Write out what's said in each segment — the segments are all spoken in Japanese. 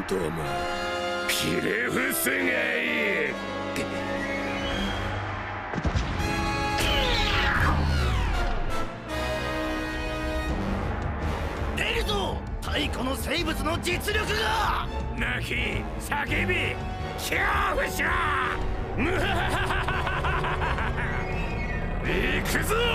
ントーマひれ伏せがいい出るぞ太古の生物の実力が。泣き叫び恐怖しろ行くぞ。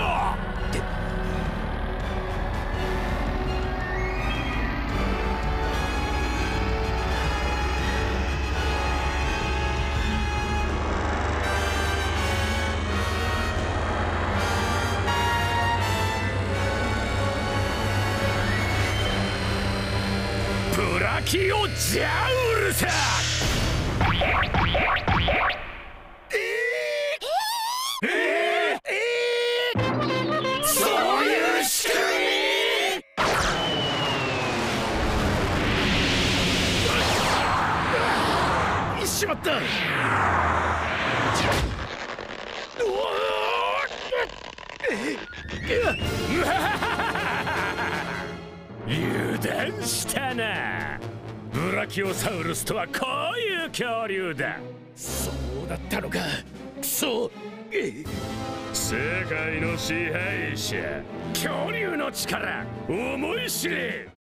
ブラキオジャウルサそういう仕組みしまっ油断したな。ブラキオサウルスとはこういう恐竜だ。そうだったのか。クソ。世界の支配者。恐竜の力。思い知れ。